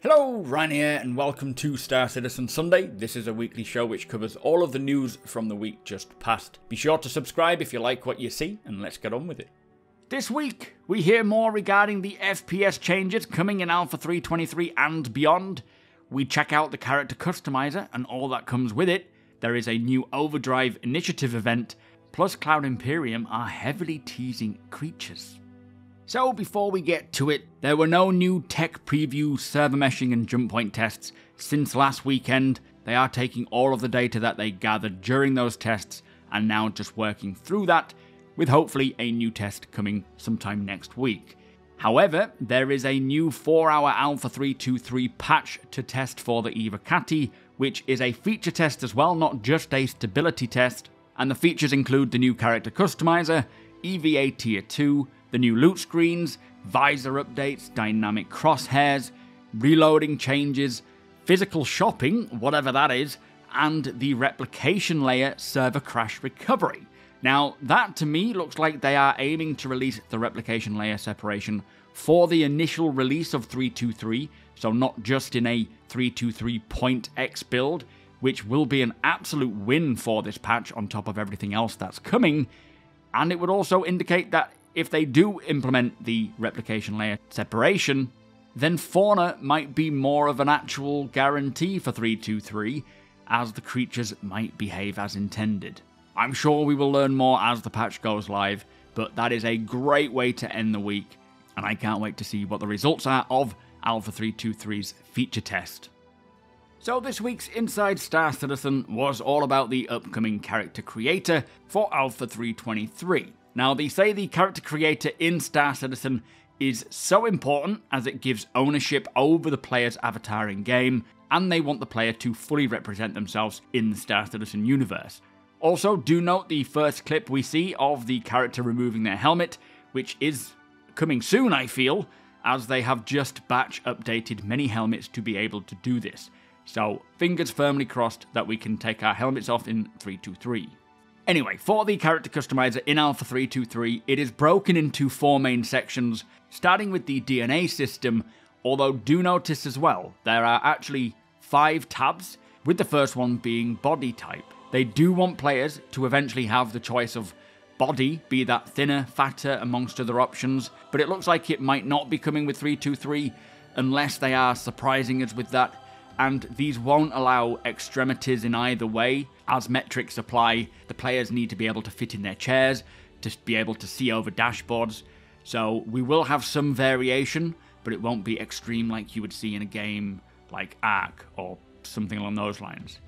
Hello, Ryan here, and welcome to Star Citizen Sunday. This is a weekly show which covers all of the news from the week just past. Be sure to subscribe if you like what you see, and let's get on with it. This week, we hear more regarding the FPS changes coming in Alpha 323 and beyond. We check out the character customizer and all that comes with it. There is a new Overdrive Initiative event, plus Cloud Imperium are heavily teasing creatures. So before we get to it, there were no new tech preview, server meshing, and jump point tests since last weekend. They are taking all of the data that they gathered during those tests and now just working through that, with hopefully a new test coming sometime next week. However, there is a new 4 hour Alpha 323 patch to test for the Evocati, which is a feature test as well, not just a stability test. And the features include the new character customizer, EVA Tier 2, the new loot screens, visor updates, dynamic crosshairs, reloading changes, physical shopping, whatever that is, and the replication layer server crash recovery. Now, that to me looks like they are aiming to release the replication layer separation for the initial release of 323, so not just in a 323.x build, which will be an absolute win for this patch on top of everything else that's coming. And it would also indicate that if they do implement the replication layer separation, then fauna might be more of an actual guarantee for 323, as the creatures might behave as intended. I'm sure we will learn more as the patch goes live, but that is a great way to end the week, and I can't wait to see what the results are of Alpha 323's feature test. So, this week's Inside Star Citizen was all about the upcoming character creator for Alpha 323. Now, they say the character creator in Star Citizen is so important as it gives ownership over the player's avatar in game, and they want the player to fully represent themselves in the Star Citizen universe. Also, do note the first clip we see of the character removing their helmet, which is coming soon, I feel, as they have just batch updated many helmets to be able to do this. So, fingers firmly crossed that we can take our helmets off in 323. Anyway, for the character customizer in Alpha 323, it is broken into four main sections, starting with the DNA system, although do notice as well, there are actually five tabs, with the first one being body type. They do want players to eventually have the choice of body, be that thinner, fatter, amongst other options, but it looks like it might not be coming with 323 unless they are surprising us with that and these won't allow extremities in either way. As metrics apply, the players need to be able to fit in their chairs, to be able to see over dashboards. So we will have some variation, but it won't be extreme like you would see in a game like Ark or something along those lines.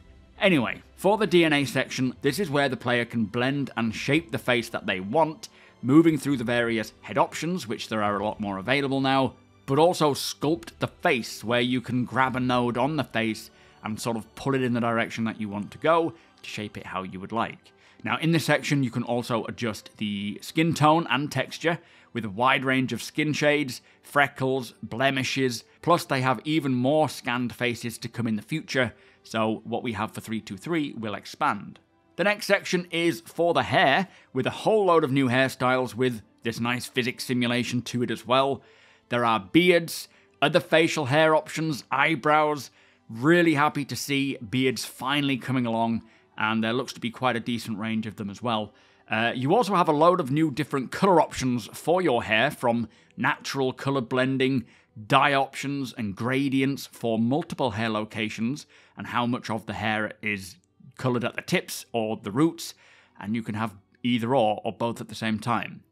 Anyway, for the DNA section, this is where the player can blend and shape the face that they want, moving through the various head options, which there are a lot more available now, but also sculpt the face, where you can grab a node on the face and sort of pull it in the direction that you want to go to shape it how you would like. Now, in this section, you can also adjust the skin tone and texture with a wide range of skin shades, freckles, blemishes, plus they have even more scanned faces to come in the future, so what we have for 323 will expand. The next section is for the hair, with a whole load of new hairstyles with this nice physics simulation to it as well. There are beards, other facial hair options, eyebrows. Really happy to see beards finally coming along, and there looks to be quite a decent range of them as well. Uh, you also have a load of new different colour options for your hair, from natural colour blending, dye options, and gradients for multiple hair locations, and how much of the hair is coloured at the tips or the roots, and you can have either or or both at the same time.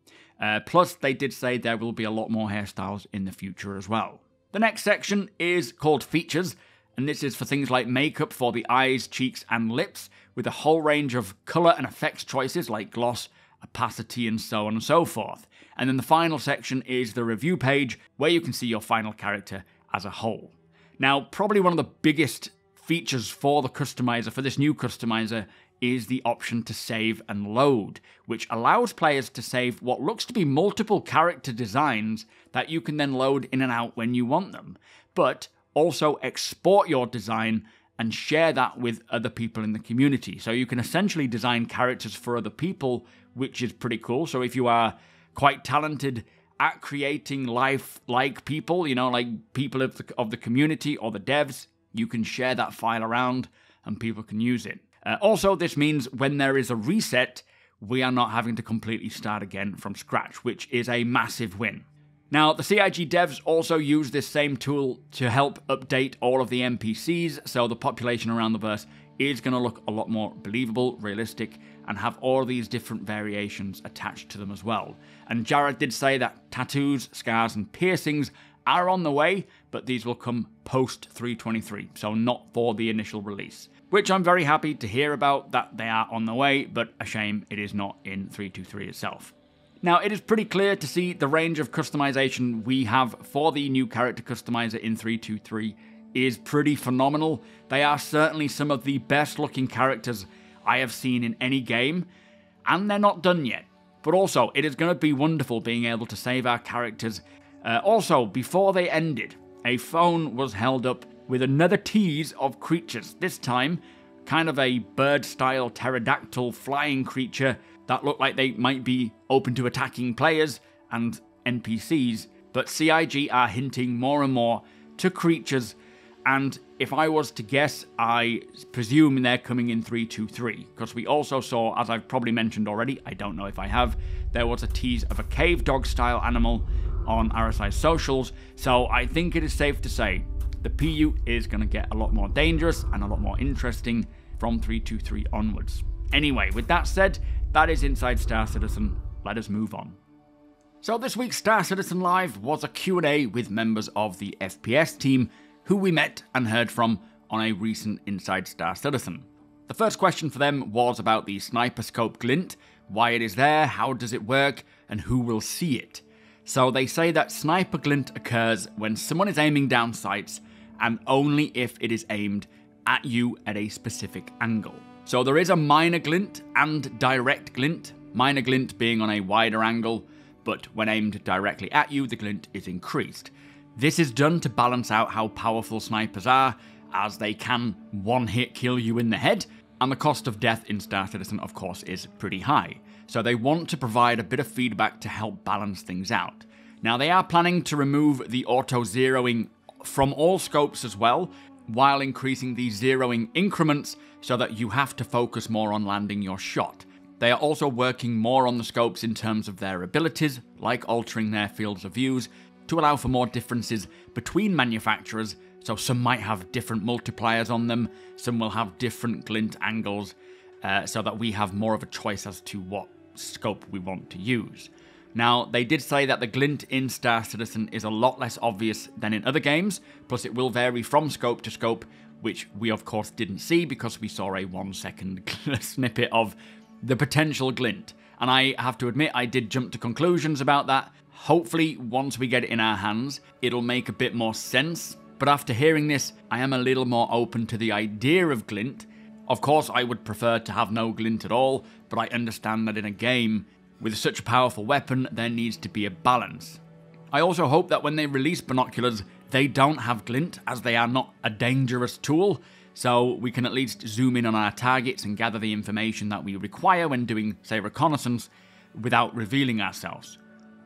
Uh, plus, they did say there will be a lot more hairstyles in the future as well. The next section is called Features, and this is for things like makeup for the eyes, cheeks, and lips, with a whole range of colour and effects choices like gloss, opacity, and so on and so forth. And then the final section is the review page, where you can see your final character as a whole. Now, probably one of the biggest features for the customizer, for this new customizer, is the option to save and load, which allows players to save what looks to be multiple character designs that you can then load in and out when you want them, but also export your design and share that with other people in the community. So you can essentially design characters for other people, which is pretty cool. So if you are quite talented at creating life like people, you know, like people of the, of the community or the devs, you can share that file around and people can use it. Uh, also, this means when there is a reset, we are not having to completely start again from scratch, which is a massive win. Now, the CIG devs also use this same tool to help update all of the NPCs, so the population around the verse is going to look a lot more believable, realistic, and have all these different variations attached to them as well. And Jared did say that tattoos, scars, and piercings are on the way, but these will come post 323, so not for the initial release. Which I'm very happy to hear about that they are on the way, but a shame it is not in 323 itself. Now, it is pretty clear to see the range of customization we have for the new character customizer in 323 is pretty phenomenal. They are certainly some of the best looking characters I have seen in any game, and they're not done yet. But also, it is going to be wonderful being able to save our characters. Uh, also, before they ended, a phone was held up with another tease of creatures, this time kind of a bird style pterodactyl flying creature that looked like they might be open to attacking players and NPCs, but CIG are hinting more and more to creatures, and if I was to guess, I presume they're coming in 323, because we also saw, as I've probably mentioned already, I don't know if I have, there was a tease of a cave dog style animal on RSI socials, so I think it is safe to say the PU is going to get a lot more dangerous and a lot more interesting from 323 onwards. Anyway, with that said, that is Inside Star Citizen. Let us move on. So this week's Star Citizen Live was a Q&A with members of the FPS team who we met and heard from on a recent Inside Star Citizen. The first question for them was about the Sniper Scope Glint, why it is there, how does it work, and who will see it. So they say that Sniper Glint occurs when someone is aiming down sights and only if it is aimed at you at a specific angle. So there is a minor glint and direct glint, minor glint being on a wider angle, but when aimed directly at you, the glint is increased. This is done to balance out how powerful snipers are, as they can one hit kill you in the head, and the cost of death in Star Citizen, of course, is pretty high. So they want to provide a bit of feedback to help balance things out. Now, they are planning to remove the auto zeroing from all scopes as well, while increasing the zeroing increments so that you have to focus more on landing your shot. They are also working more on the scopes in terms of their abilities, like altering their fields of views, to allow for more differences between manufacturers, so some might have different multipliers on them, some will have different glint angles, uh, so that we have more of a choice as to what scope we want to use. Now, they did say that the glint in Star Citizen is a lot less obvious than in other games, plus it will vary from scope to scope, which we of course didn't see because we saw a one second snippet of the potential glint. And I have to admit, I did jump to conclusions about that. Hopefully, once we get it in our hands, it'll make a bit more sense. But after hearing this, I am a little more open to the idea of glint. Of course, I would prefer to have no glint at all, but I understand that in a game, with such a powerful weapon, there needs to be a balance. I also hope that when they release binoculars, they don't have glint, as they are not a dangerous tool, so we can at least zoom in on our targets and gather the information that we require when doing, say, reconnaissance without revealing ourselves.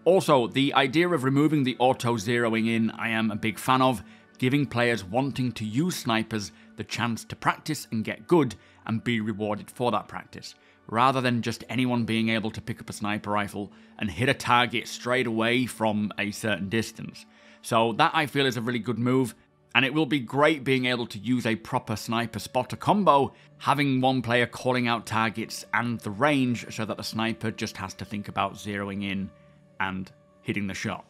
Also, the idea of removing the auto zeroing in, I am a big fan of, giving players wanting to use snipers the chance to practice and get good and be rewarded for that practice rather than just anyone being able to pick up a sniper rifle and hit a target straight away from a certain distance. So that I feel is a really good move, and it will be great being able to use a proper sniper spotter combo, having one player calling out targets and the range so that the sniper just has to think about zeroing in and hitting the shot.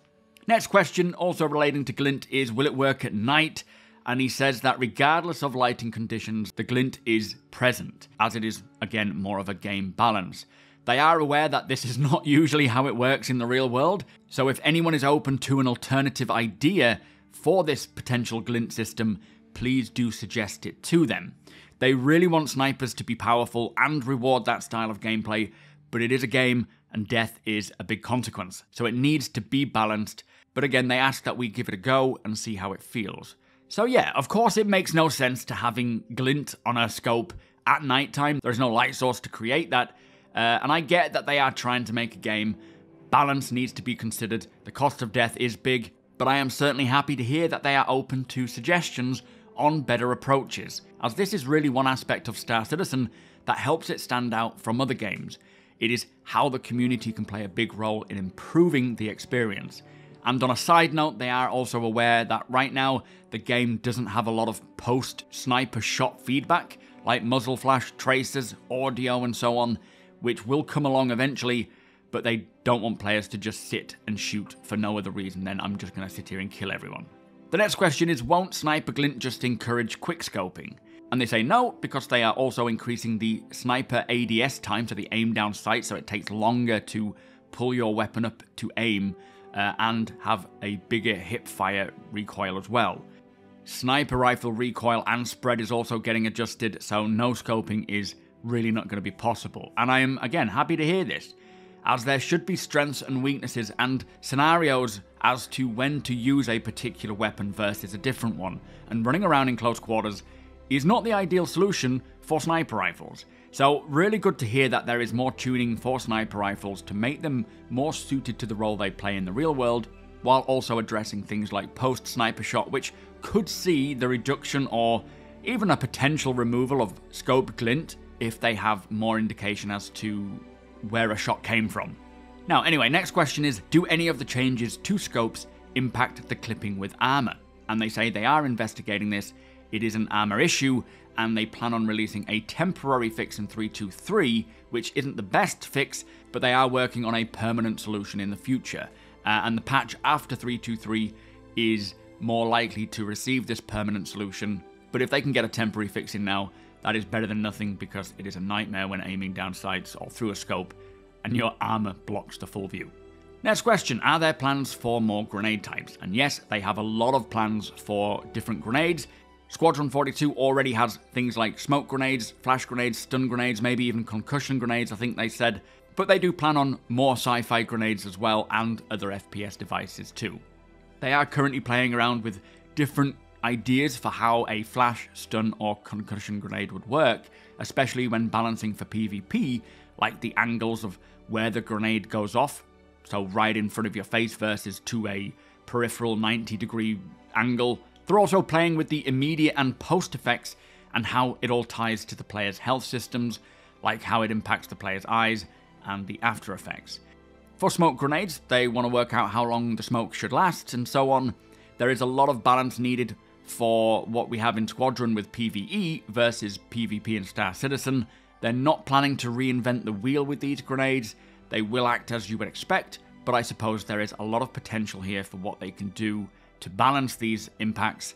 Next question, also relating to Glint, is will it work at night? And he says that regardless of lighting conditions, the glint is present, as it is, again, more of a game balance. They are aware that this is not usually how it works in the real world, so if anyone is open to an alternative idea for this potential glint system, please do suggest it to them. They really want snipers to be powerful and reward that style of gameplay, but it is a game and death is a big consequence, so it needs to be balanced. But again, they ask that we give it a go and see how it feels. So yeah, of course it makes no sense to having glint on a scope at nighttime. There's no light source to create that. Uh, and I get that they are trying to make a game, balance needs to be considered, the cost of death is big, but I am certainly happy to hear that they are open to suggestions on better approaches, as this is really one aspect of Star Citizen that helps it stand out from other games. It is how the community can play a big role in improving the experience. And on a side note, they are also aware that right now the game doesn't have a lot of post sniper shot feedback, like muzzle flash, traces, audio, and so on, which will come along eventually, but they don't want players to just sit and shoot for no other reason than I'm just going to sit here and kill everyone. The next question is Won't Sniper Glint just encourage quickscoping? And they say no, because they are also increasing the sniper ADS time, so the aim down sight, so it takes longer to pull your weapon up to aim uh, and have a bigger hip fire recoil as well. Sniper rifle recoil and spread is also getting adjusted, so no scoping is really not going to be possible. And I am, again, happy to hear this, as there should be strengths and weaknesses and scenarios as to when to use a particular weapon versus a different one, and running around in close quarters is not the ideal solution for sniper rifles. So, really good to hear that there is more tuning for sniper rifles to make them more suited to the role they play in the real world, while also addressing things like post sniper shot, which could see the reduction or even a potential removal of scope glint if they have more indication as to where a shot came from. Now, anyway, next question is Do any of the changes to scopes impact the clipping with armor? And they say they are investigating this. It is an armor issue, and they plan on releasing a temporary fix in 323, which isn't the best fix, but they are working on a permanent solution in the future. Uh, and the patch after 323 is more likely to receive this permanent solution. But if they can get a temporary fix in now, that is better than nothing because it is a nightmare when aiming down sights or through a scope and your armor blocks the full view. Next question Are there plans for more grenade types? And yes, they have a lot of plans for different grenades. Squadron 42 already has things like smoke grenades, flash grenades, stun grenades, maybe even concussion grenades, I think they said. But they do plan on more sci fi grenades as well and other FPS devices too. They are currently playing around with different ideas for how a flash, stun, or concussion grenade would work, especially when balancing for PvP, like the angles of where the grenade goes off, so right in front of your face versus to a peripheral 90 degree angle they're also playing with the immediate and post effects and how it all ties to the player's health systems, like how it impacts the player's eyes and the after effects. For smoke grenades, they want to work out how long the smoke should last and so on. There is a lot of balance needed for what we have in Squadron with PvE versus PvP in Star Citizen. They're not planning to reinvent the wheel with these grenades. They will act as you would expect, but I suppose there is a lot of potential here for what they can do to balance these impacts,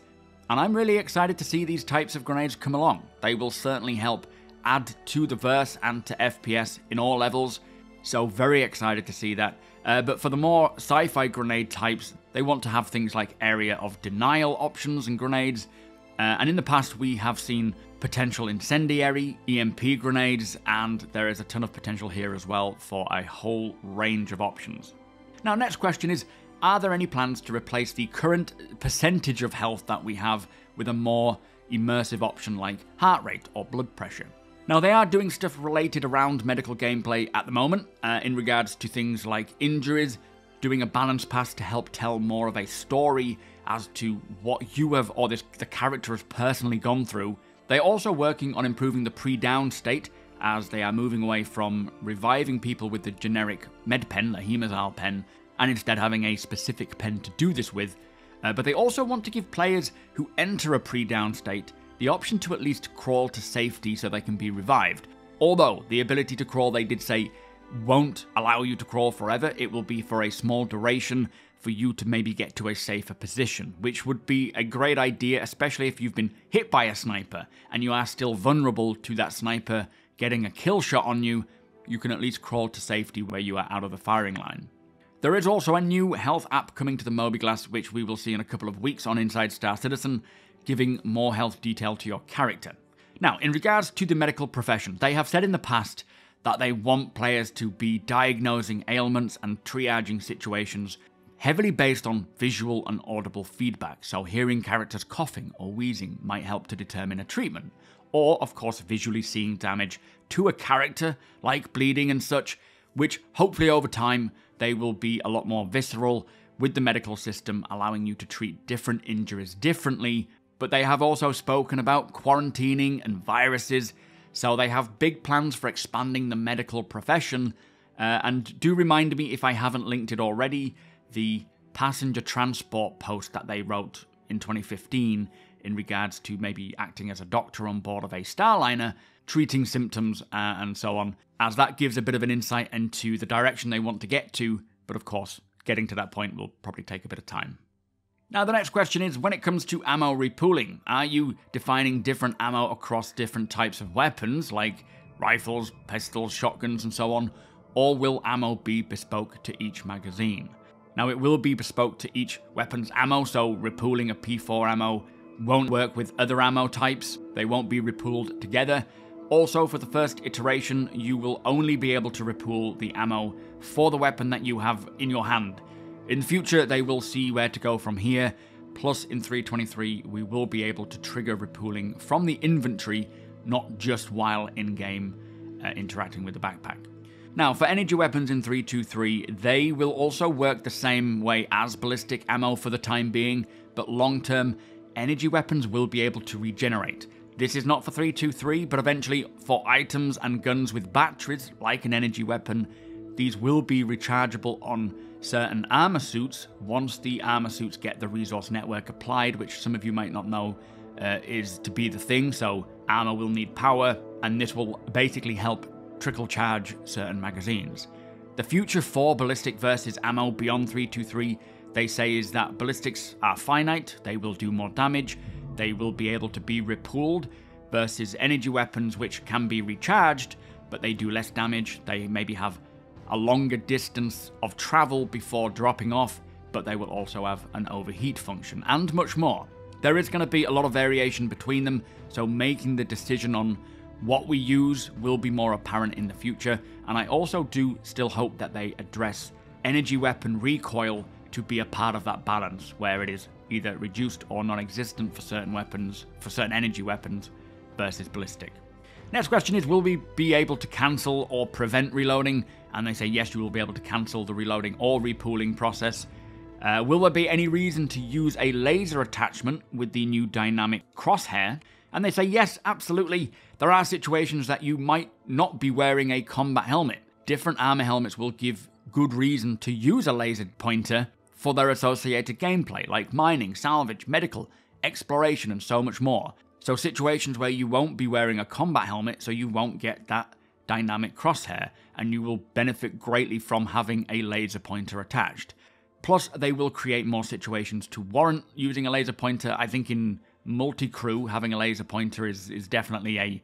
and I'm really excited to see these types of grenades come along. They will certainly help add to the verse and to FPS in all levels, so very excited to see that. Uh, but for the more sci fi grenade types, they want to have things like area of denial options and grenades. Uh, and in the past, we have seen potential incendiary, EMP grenades, and there is a ton of potential here as well for a whole range of options. Now, next question is are there any plans to replace the current percentage of health that we have with a more immersive option like heart rate or blood pressure? Now, they are doing stuff related around medical gameplay at the moment, uh, in regards to things like injuries, doing a balance pass to help tell more of a story as to what you have or this, the character has personally gone through. They're also working on improving the pre down state as they are moving away from reviving people with the generic med pen, the Hemozal pen, and instead having a specific pen to do this with. Uh, but they also want to give players who enter a pre down state the option to at least crawl to safety so they can be revived. Although the ability to crawl, they did say, won't allow you to crawl forever, it will be for a small duration for you to maybe get to a safer position, which would be a great idea, especially if you've been hit by a sniper and you are still vulnerable to that sniper getting a kill shot on you. You can at least crawl to safety where you are out of the firing line. There is also a new health app coming to the mobiGlas, which we will see in a couple of weeks on Inside Star Citizen, giving more health detail to your character. Now, in regards to the medical profession, they have said in the past that they want players to be diagnosing ailments and triaging situations heavily based on visual and audible feedback. So, hearing characters coughing or wheezing might help to determine a treatment. Or, of course, visually seeing damage to a character, like bleeding and such, which hopefully over time they will be a lot more visceral with the medical system, allowing you to treat different injuries differently. But they have also spoken about quarantining and viruses, so they have big plans for expanding the medical profession. Uh, and do remind me if I haven't linked it already, the passenger transport post that they wrote in 2015 in regards to maybe acting as a doctor on board of a Starliner, treating symptoms, uh, and so on, as that gives a bit of an insight into the direction they want to get to. But of course, getting to that point will probably take a bit of time. Now, the next question is when it comes to ammo repooling, are you defining different ammo across different types of weapons, like rifles, pistols, shotguns, and so on, or will ammo be bespoke to each magazine? Now, it will be bespoke to each weapon's ammo, so repooling a P4 ammo won't work with other ammo types, they won't be repooled together. Also, for the first iteration, you will only be able to repool the ammo for the weapon that you have in your hand. In future, they will see where to go from here. Plus, in 323, we will be able to trigger repooling from the inventory, not just while in game uh, interacting with the backpack. Now, for energy weapons in 323, they will also work the same way as ballistic ammo for the time being, but long term, energy weapons will be able to regenerate. This is not for 323, but eventually for items and guns with batteries, like an energy weapon, these will be rechargeable on certain armor suits once the armor suits get the resource network applied, which some of you might not know uh, is to be the thing. So, armor will need power, and this will basically help trickle charge certain magazines. The future for ballistic versus ammo beyond 323, they say, is that ballistics are finite, they will do more damage, they will be able to be repooled, versus energy weapons which can be recharged, but they do less damage, they maybe have a longer distance of travel before dropping off, but they will also have an overheat function, and much more. There is going to be a lot of variation between them, so making the decision on what we use will be more apparent in the future, and I also do still hope that they address energy weapon recoil to be a part of that balance, where it is either reduced or non existent for certain weapons, for certain energy weapons, versus ballistic. Next question is Will we be able to cancel or prevent reloading? And they say yes, you will be able to cancel the reloading or repooling process. Uh, will there be any reason to use a laser attachment with the new dynamic crosshair? And they say, yes, absolutely. There are situations that you might not be wearing a combat helmet. Different armor helmets will give good reason to use a laser pointer for their associated gameplay, like mining, salvage, medical, exploration, and so much more. So, situations where you won't be wearing a combat helmet, so you won't get that dynamic crosshair, and you will benefit greatly from having a laser pointer attached. Plus, they will create more situations to warrant using a laser pointer. I think in multi crew, having a laser pointer is, is definitely a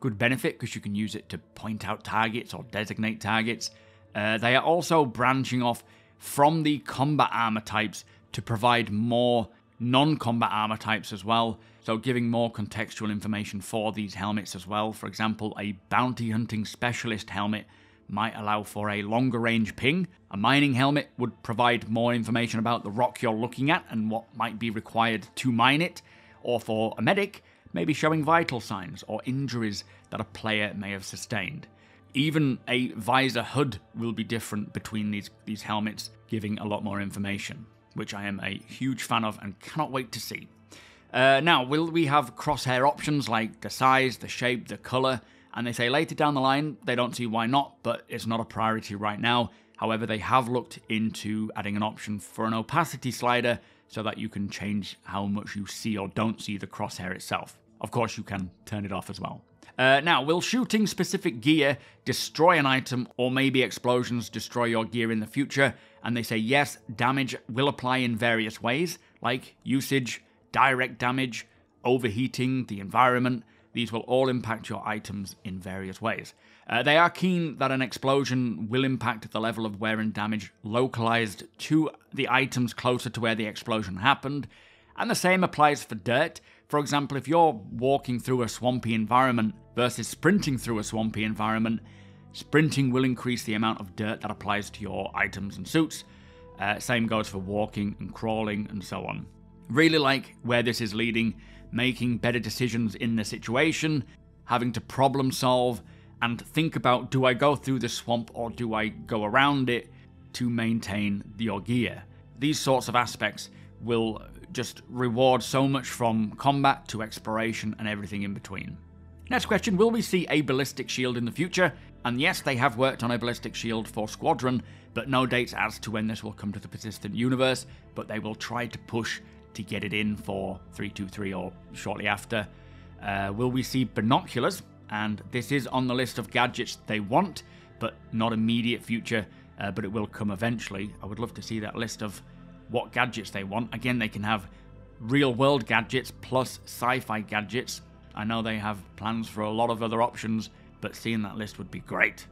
good benefit because you can use it to point out targets or designate targets. Uh, they are also branching off from the combat armor types to provide more non combat armor types as well. So, giving more contextual information for these helmets as well. For example, a bounty hunting specialist helmet might allow for a longer range ping. A mining helmet would provide more information about the rock you're looking at and what might be required to mine it or for a medic, maybe showing vital signs or injuries that a player may have sustained. Even a visor HUD will be different between these, these helmets, giving a lot more information, which I am a huge fan of and cannot wait to see. Uh, now, will we have crosshair options like the size, the shape, the colour? And they say later down the line, they don't see why not, but it's not a priority right now. However, they have looked into adding an option for an opacity slider so that you can change how much you see or don't see the crosshair itself. Of course, you can turn it off as well. Uh, now, will shooting specific gear destroy an item or maybe explosions destroy your gear in the future? And they say yes, damage will apply in various ways, like usage, direct damage, overheating, the environment. These will all impact your items in various ways. Uh, they are keen that an explosion will impact the level of wear and damage localized to the items closer to where the explosion happened, and the same applies for dirt. For example, if you're walking through a swampy environment versus sprinting through a swampy environment, sprinting will increase the amount of dirt that applies to your items and suits. Uh, same goes for walking and crawling and so on. Really like where this is leading, making better decisions in the situation, having to problem solve, and think about do I go through the swamp or do I go around it to maintain your gear? These sorts of aspects will just reward so much from combat to exploration and everything in between. Next question Will we see a ballistic shield in the future? And yes, they have worked on a ballistic shield for Squadron, but no dates as to when this will come to the persistent universe. But they will try to push to get it in for 323 or shortly after. Uh, will we see binoculars? And this is on the list of gadgets they want, but not immediate future, uh, but it will come eventually. I would love to see that list of what gadgets they want. Again, they can have real world gadgets plus sci fi gadgets. I know they have plans for a lot of other options, but seeing that list would be great.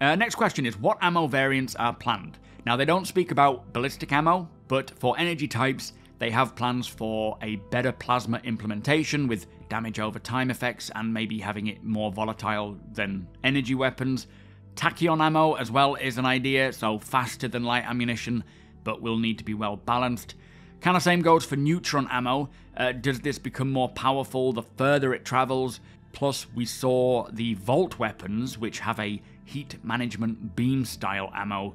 Uh, next question is what ammo variants are planned? Now, they don't speak about ballistic ammo, but for energy types, they have plans for a better plasma implementation with damage over time effects and maybe having it more volatile than energy weapons. Tachyon ammo as well is an idea, so faster than light ammunition, but will need to be well balanced. Kind of same goes for neutron ammo. Uh, does this become more powerful the further it travels? Plus, we saw the Volt weapons, which have a heat management beam style ammo.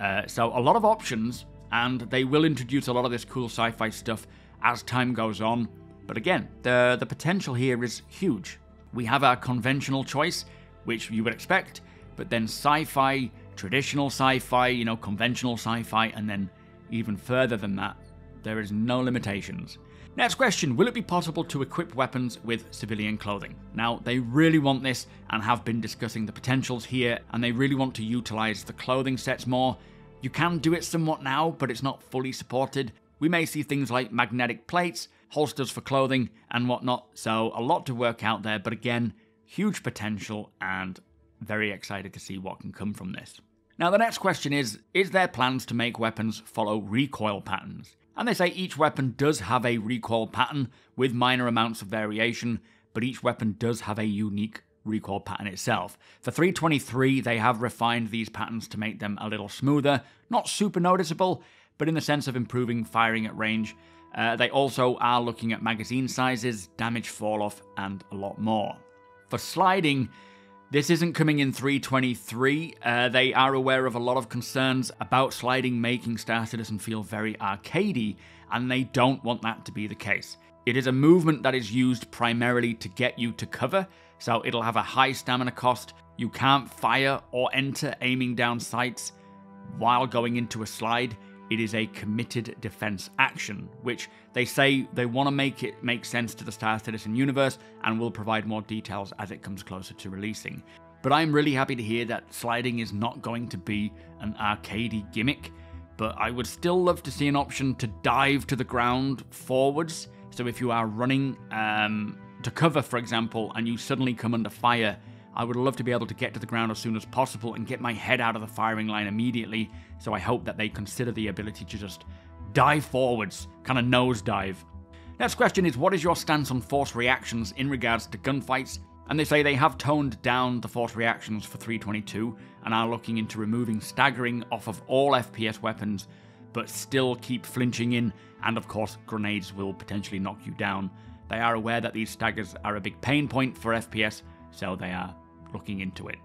Uh, so, a lot of options, and they will introduce a lot of this cool sci fi stuff as time goes on. But again, the, the potential here is huge. We have our conventional choice, which you would expect, but then sci fi, traditional sci fi, you know, conventional sci fi, and then even further than that, there is no limitations. Next question Will it be possible to equip weapons with civilian clothing? Now, they really want this and have been discussing the potentials here, and they really want to utilize the clothing sets more. You can do it somewhat now, but it's not fully supported. We may see things like magnetic plates, holsters for clothing, and whatnot, so a lot to work out there, but again, huge potential and very excited to see what can come from this. Now, the next question is Is there plans to make weapons follow recoil patterns? And they say each weapon does have a recoil pattern with minor amounts of variation, but each weapon does have a unique recoil pattern itself. For 323, they have refined these patterns to make them a little smoother, not super noticeable, but in the sense of improving firing at range. Uh, they also are looking at magazine sizes, damage fall off, and a lot more. For sliding, this isn't coming in 323. Uh, they are aware of a lot of concerns about sliding making Star Citizen feel very arcadey, and they don't want that to be the case. It is a movement that is used primarily to get you to cover, so it'll have a high stamina cost. You can't fire or enter aiming down sights while going into a slide. It is a committed defense action, which they say they want to make it make sense to the Star Citizen universe and will provide more details as it comes closer to releasing. But I'm really happy to hear that sliding is not going to be an arcadey gimmick, but I would still love to see an option to dive to the ground forwards. So if you are running um, to cover, for example, and you suddenly come under fire, I would love to be able to get to the ground as soon as possible and get my head out of the firing line immediately. So I hope that they consider the ability to just dive forwards, kind of nosedive. Next question is What is your stance on force reactions in regards to gunfights? And they say they have toned down the force reactions for 322 and are looking into removing staggering off of all FPS weapons, but still keep flinching in, and of course, grenades will potentially knock you down. They are aware that these staggers are a big pain point for FPS, so they are looking into it.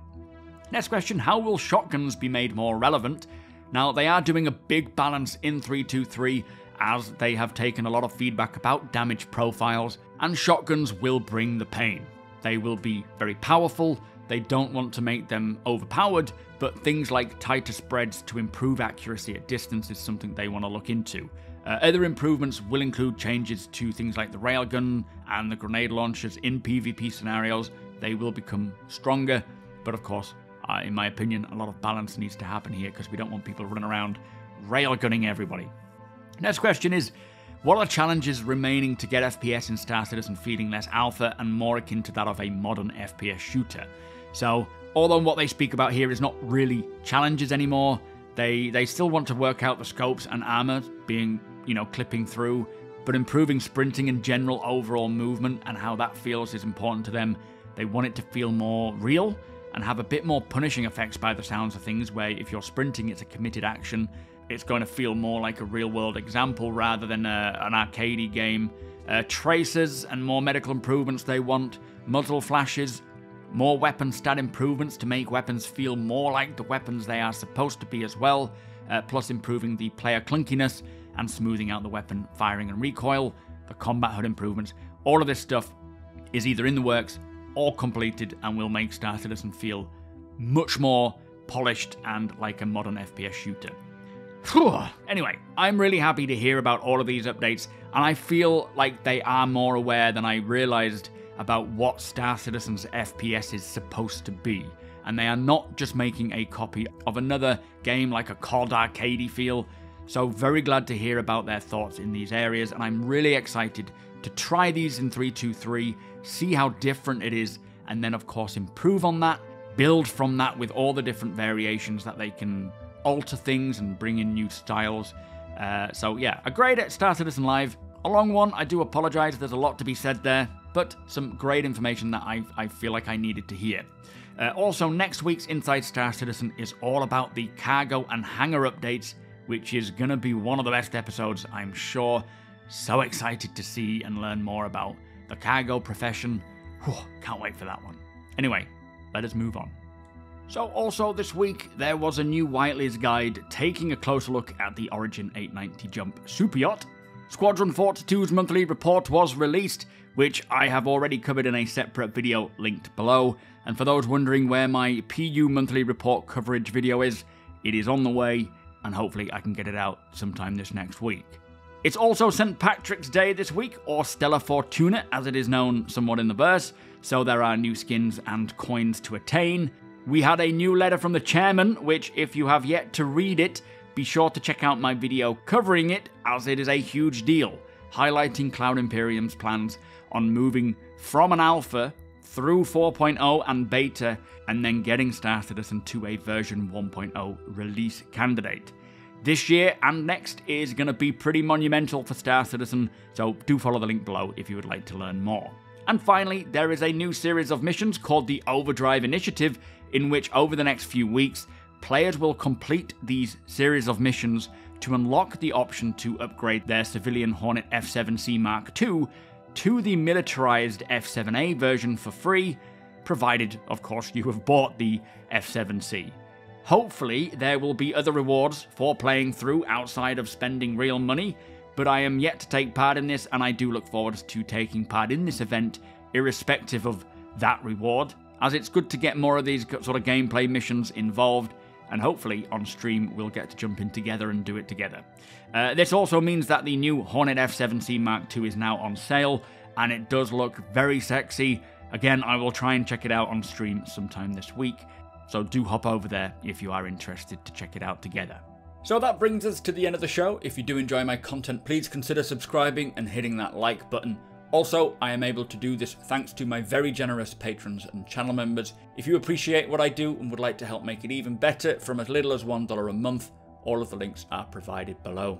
Next question How will shotguns be made more relevant? Now, they are doing a big balance in 323 as they have taken a lot of feedback about damage profiles, and shotguns will bring the pain. They will be very powerful, they don't want to make them overpowered, but things like tighter spreads to improve accuracy at distance is something they want to look into. Uh, other improvements will include changes to things like the railgun and the grenade launchers in PvP scenarios, they will become stronger. But of course, uh, in my opinion, a lot of balance needs to happen here because we don't want people running around railgunning everybody. Next question is What are the challenges remaining to get FPS in Star Citizen feeling less alpha and more akin to that of a modern FPS shooter? So, although what they speak about here is not really challenges anymore, they, they still want to work out the scopes and armor being, you know, clipping through, but improving sprinting and general overall movement and how that feels is important to them they want it to feel more real and have a bit more punishing effects by the sounds of things, where if you're sprinting, it's a committed action. It's going to feel more like a real world example rather than a, an arcadey game. Uh, tracers and more medical improvements they want, muzzle flashes, more weapon stat improvements to make weapons feel more like the weapons they are supposed to be as well, uh, plus improving the player clunkiness and smoothing out the weapon firing and recoil, the combat HUD improvements. All of this stuff is either in the works or completed and will make Star Citizen feel much more polished and like a modern FPS shooter. Anyway, I'm really happy to hear about all of these updates, and I feel like they are more aware than I realized about what Star Citizen's FPS is supposed to be. And they are not just making a copy of another game like a COD arcadey feel. So, very glad to hear about their thoughts in these areas, and I'm really excited to try these in 323, see how different it is, and then, of course, improve on that, build from that with all the different variations that they can alter things and bring in new styles. Uh, so, yeah, a great Star Citizen Live. A long one, I do apologize, there's a lot to be said there, but some great information that I, I feel like I needed to hear. Uh, also, next week's Inside Star Citizen is all about the cargo and hangar updates, which is going to be one of the best episodes, I'm sure. So excited to see and learn more about the cargo profession. Whew, can't wait for that one. Anyway, let us move on. So, also this week, there was a new Whitley's guide taking a closer look at the Origin 890 Jump Super Yacht. Squadron 42's monthly report was released, which I have already covered in a separate video linked below. And for those wondering where my PU monthly report coverage video is, it is on the way, and hopefully I can get it out sometime this next week. It's also St. Patrick's Day this week, or Stella Fortuna as it is known somewhat in the verse, so there are new skins and coins to attain. We had a new letter from the chairman, which, if you have yet to read it, be sure to check out my video covering it, as it is a huge deal, highlighting Cloud Imperium's plans on moving from an alpha through 4.0 and beta, and then getting Star Citizen to a version 1.0 release candidate. This year and next is going to be pretty monumental for Star Citizen, so do follow the link below if you would like to learn more. And finally, there is a new series of missions called the Overdrive Initiative, in which over the next few weeks, players will complete these series of missions to unlock the option to upgrade their civilian Hornet F7C Mark II to the militarized F7A version for free, provided, of course, you have bought the F7C. Hopefully, there will be other rewards for playing through outside of spending real money, but I am yet to take part in this, and I do look forward to taking part in this event, irrespective of that reward as it's good to get more of these sort of gameplay missions involved, and hopefully on stream we'll get to jump in together and do it together. Uh, this also means that the new Hornet F7C Mark II is now on sale, and it does look very sexy. Again, I will try and check it out on stream sometime this week, so do hop over there if you are interested to check it out together. So that brings us to the end of the show. If you do enjoy my content, please consider subscribing and hitting that like button. Also, I am able to do this thanks to my very generous patrons and channel members. If you appreciate what I do and would like to help make it even better from as little as $1 a month, all of the links are provided below.